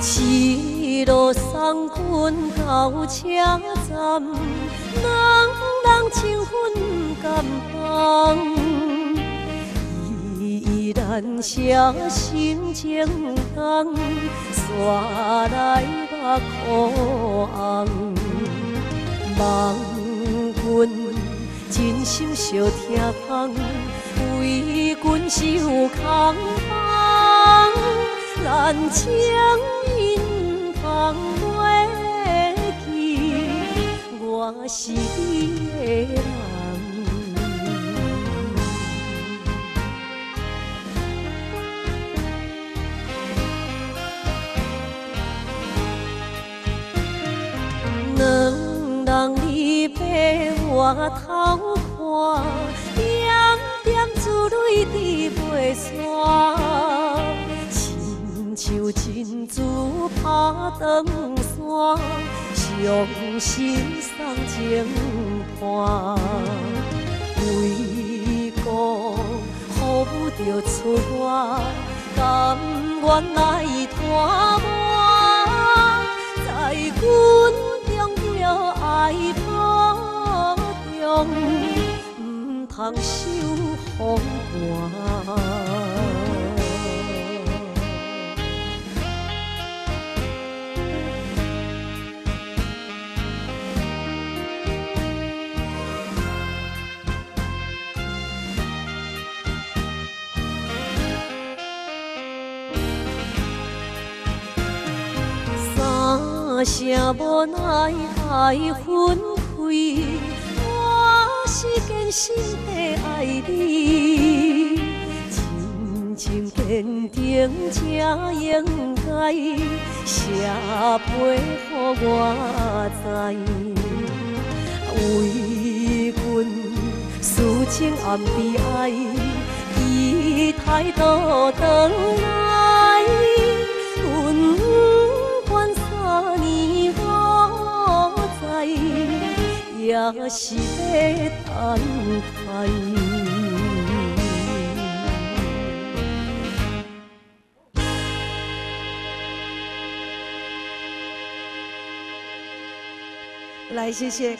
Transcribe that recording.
一路送阮到车站，人人情分感动，依然写心情重，刷来目眶红，望阮真心相疼痛，为阮受空房，咱情是你的人。两人离别回头看，点点珠泪滴袂煞，亲像珍珠拍长线，伤心送情伴。为国付不着出外，甘愿来拖磨，在阮中着爱保重，唔通受风寒。三声无奈爱分开，我是坚心地爱你，真情坚定才应该，写批予我知，为阮思情暗悲哀，期待倒转也是要等待。来，谢谢。